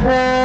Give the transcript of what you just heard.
Yeah.